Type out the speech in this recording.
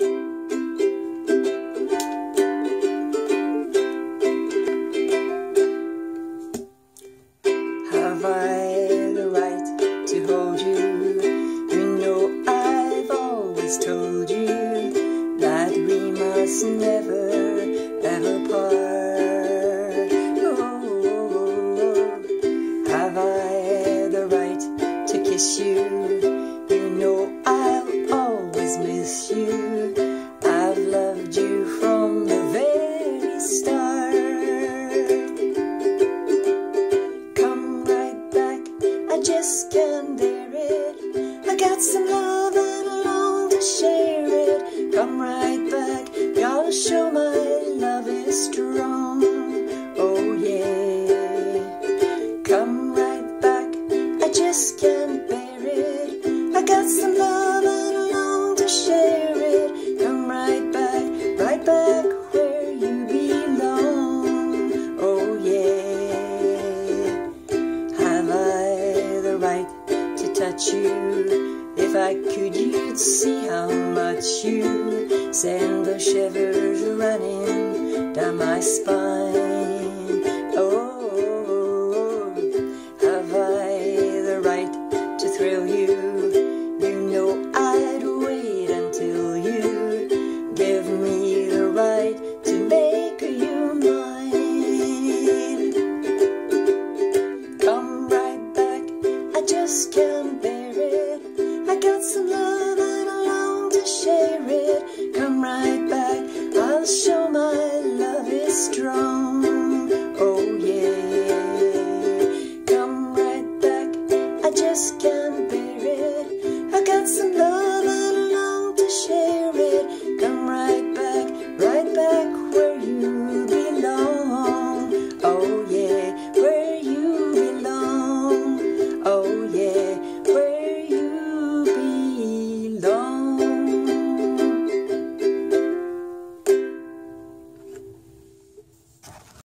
Have I the right to hold you? You know I've always told you that we must never ever part. Oh, have I the right to kiss you? I just can't bear it. I got some love and I long to share it. Come right touch you? If I could, you'd see how much you send the shivers running down my spine. can bear it. I got some love and I long to share it. Come right back, I'll show my love is strong. Oh yeah, come right back, I just can't.